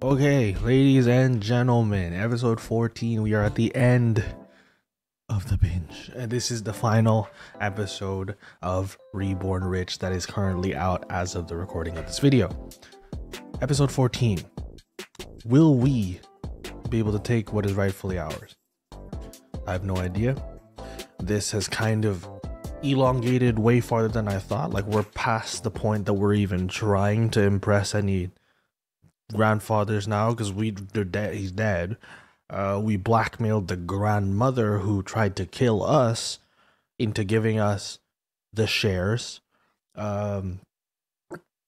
Okay, ladies and gentlemen, episode 14. We are at the end of the binge. And this is the final episode of Reborn Rich that is currently out as of the recording of this video. Episode 14. Will we be able to take what is rightfully ours? I have no idea. This has kind of elongated way farther than I thought. Like we're past the point that we're even trying to impress any grandfathers now because we they're dead. He's dead. Uh, we blackmailed the grandmother who tried to kill us into giving us the shares. Um,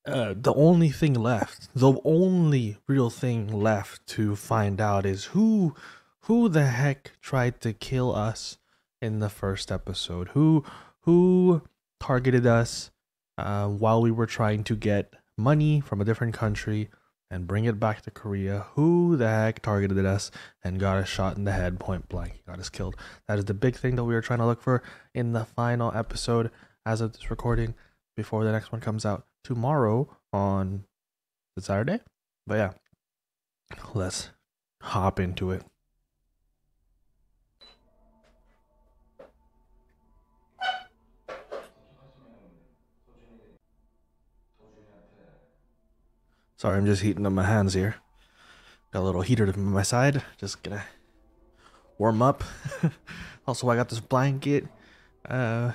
uh, the only thing left, the only real thing left to find out is who, who the heck tried to kill us in the first episode? Who, who targeted us uh, while we were trying to get money from a different country and bring it back to Korea. Who the heck targeted us and got us shot in the head point blank? Got us killed. That is the big thing that we were trying to look for in the final episode as of this recording before the next one comes out tomorrow on Saturday. But yeah, let's hop into it. Sorry, I'm just heating up my hands here. Got a little heater to my side. Just gonna warm up. also, I got this blanket. Uh,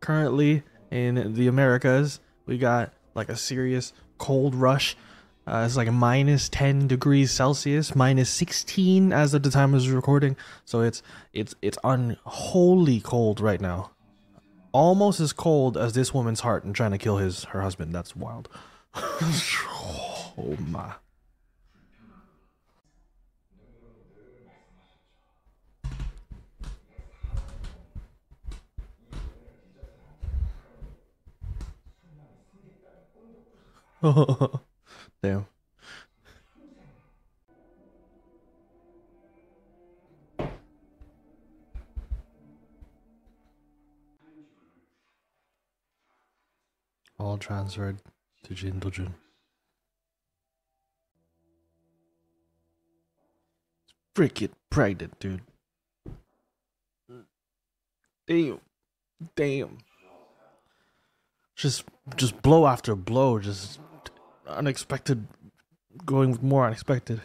currently in the Americas, we got like a serious cold rush. Uh, it's like minus 10 degrees Celsius, minus 16 as of the time I was recording. So it's it's it's unholy cold right now. Almost as cold as this woman's heart and trying to kill his her husband. That's wild. Oh my. Damn. All transferred to Jin Dojun. Freaking pregnant, dude. Damn. Damn. Just just blow after blow, just unexpected going with more unexpected.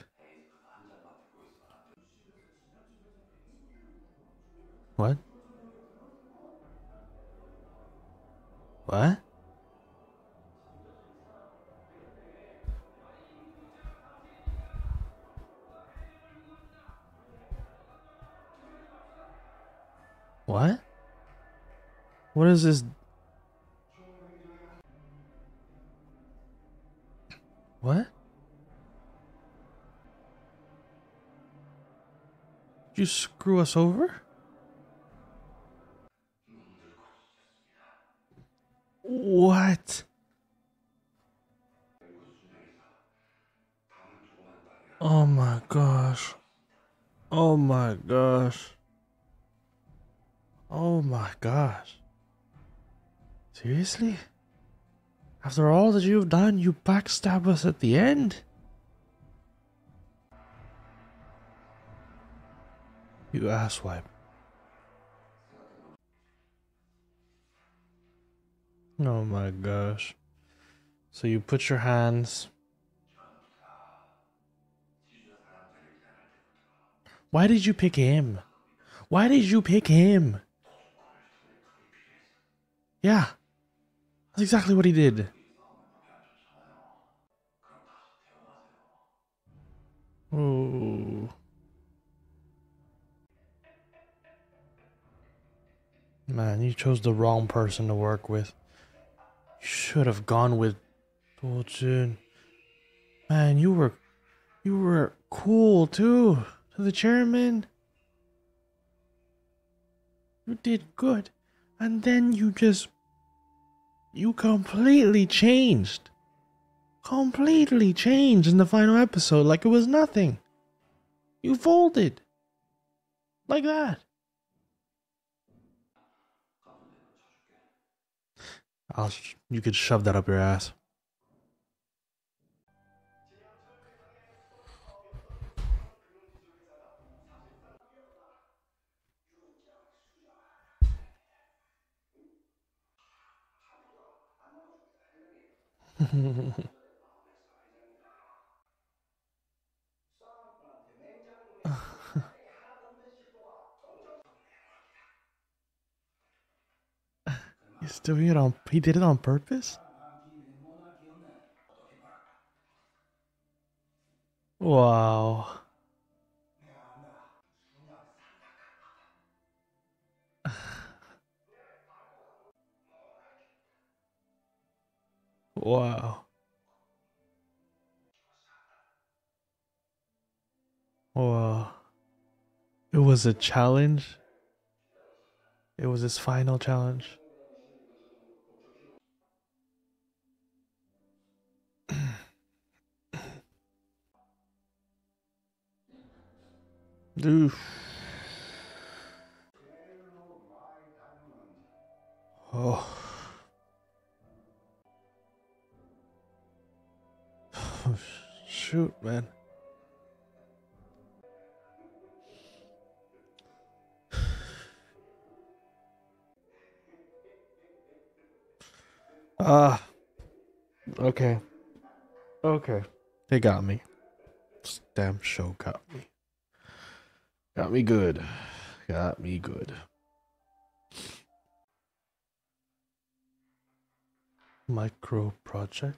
What? What? What? What is this? What? Did you screw us over? Seriously? After all that you've done, you backstab us at the end? You asswipe. Oh my gosh. So you put your hands. Why did you pick him? Why did you pick him? Yeah. That's exactly what he did. Oh. Man, you chose the wrong person to work with. You should have gone with Dojun. Man, you were you were cool too to the chairman. You did good. And then you just. You completely changed. Completely changed in the final episode like it was nothing. You folded. Like that. I'll you could shove that up your ass. He's doing it on. He did it on purpose. Wow. Wow. Wow. Uh, it was a challenge. It was his final challenge. Oof. Oh. Shoot, man. Ah. okay. Okay. They got me. This damn show got me. Got me good. Got me good. Micro project.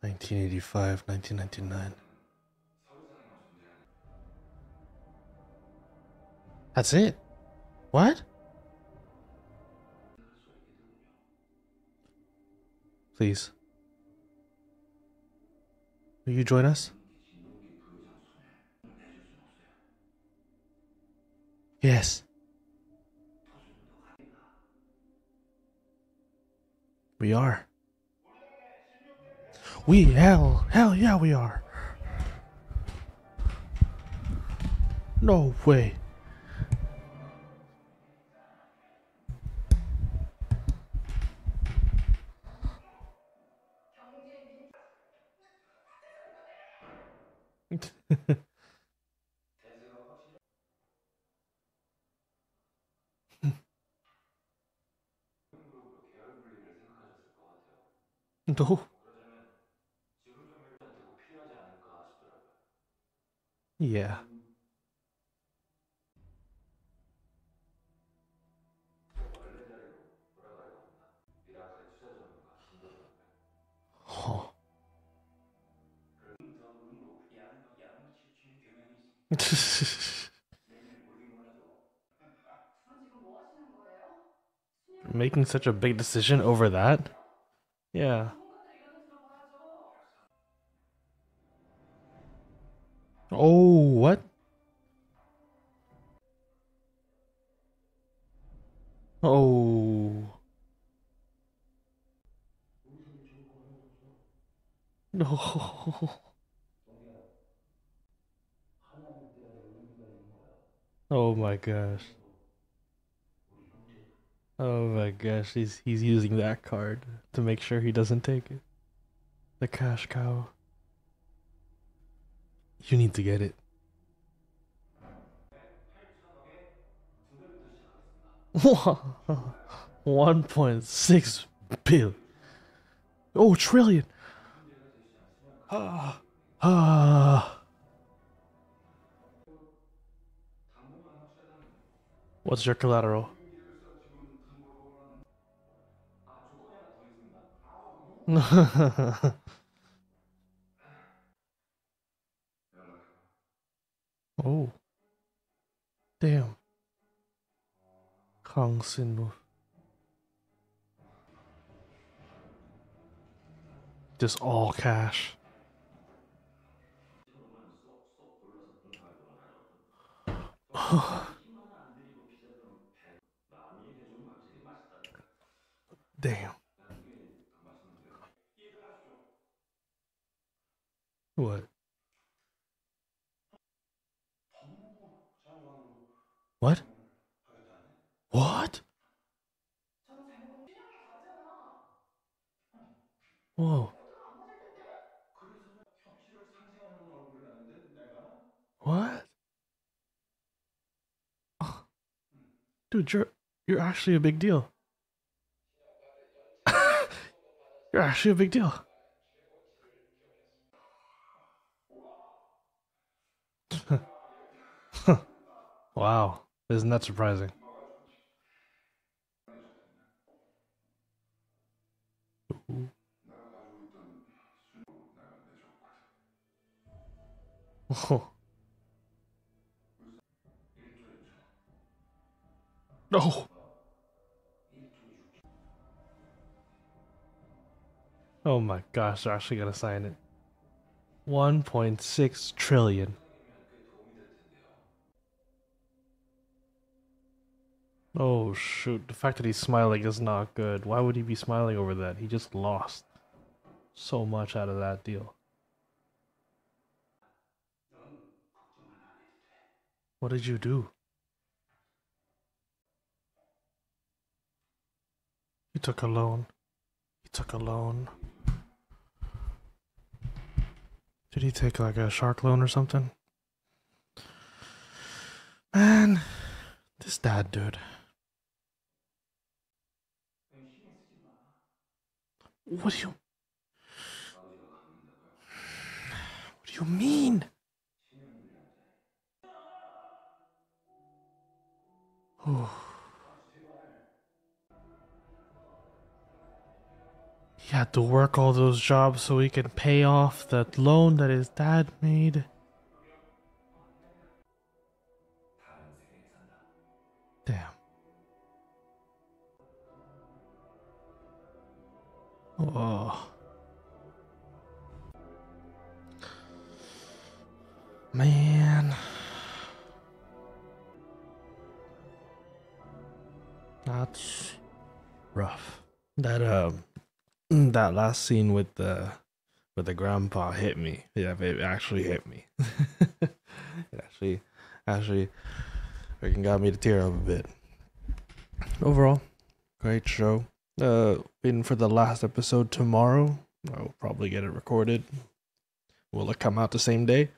1985, 1999. That's it? What? Please. Will you join us? Yes. We are. We hell hell yeah we are. No way. no. Yeah. Making such a big decision over that? Yeah. Oh, what? Oh. No. Oh my gosh. Oh my gosh, he's he's using that card to make sure he doesn't take it. The cash cow. You need to get it. One point six One point six billion. Oh, trillion. Ah, ah. What's your collateral? oh. Damn. Kang Sin. Just all cash. Damn. What? What? What? Whoa. What? Oh. Dude, you're you're actually a big deal. You're actually a big deal. wow, isn't that surprising? Oh. No. Oh my gosh, they're actually gonna sign it. 1.6 trillion. Oh shoot, the fact that he's smiling is not good. Why would he be smiling over that? He just lost so much out of that deal. What did you do? You took a loan. He took a loan. Did he take like a shark loan or something? Man, this dad dude. What do you What do you mean? He had to work all those jobs so he can pay off that loan that his dad made. Oh. Man. That's rough. That um that last scene with the with the grandpa hit me. Yeah, it actually hit me. it actually actually freaking got me to tear up a bit. Overall, great show. Uh waiting for the last episode tomorrow. I'll probably get it recorded. Will it come out the same day?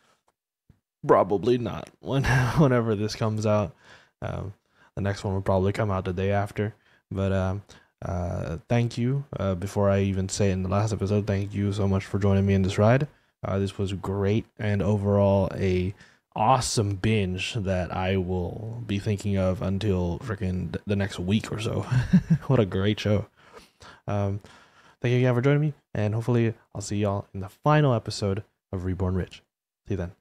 Probably not. When whenever this comes out. Um the next one will probably come out the day after. But um uh, thank you. Uh, before I even say it in the last episode, thank you so much for joining me in this ride. Uh, this was great and overall a awesome binge that I will be thinking of until freaking the next week or so. what a great show. Um, thank you again for joining me, and hopefully I'll see y'all in the final episode of Reborn Rich. See you then.